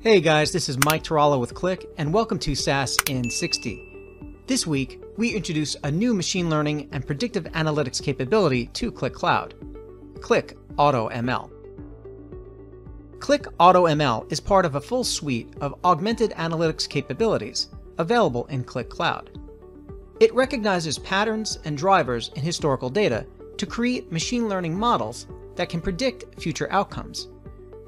Hey guys, this is Mike Tarallo with Qlik, and welcome to SaaS in 60. This week, we introduce a new machine learning and predictive analytics capability to Qlik Cloud, Qlik AutoML. Qlik AutoML is part of a full suite of augmented analytics capabilities available in Qlik Cloud. It recognizes patterns and drivers in historical data to create machine learning models that can predict future outcomes,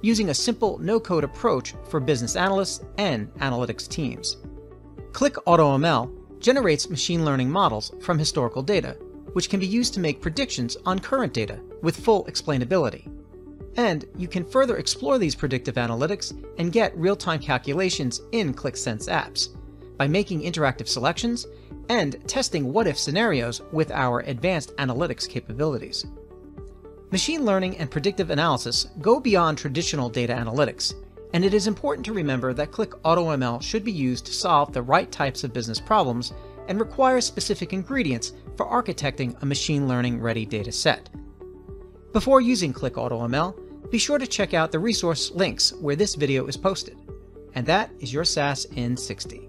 using a simple no-code approach for business analysts and analytics teams. Qlik AutoML generates machine learning models from historical data, which can be used to make predictions on current data with full explainability. And you can further explore these predictive analytics and get real-time calculations in Qlik Sense apps by making interactive selections and testing what-if scenarios with our advanced analytics capabilities. Machine learning and predictive analysis go beyond traditional data analytics, and it is important to remember that Qlik AutoML should be used to solve the right types of business problems and requires specific ingredients for architecting a machine learning ready data set. Before using Qlik AutoML, be sure to check out the resource links where this video is posted. And that is your SaaS in 60.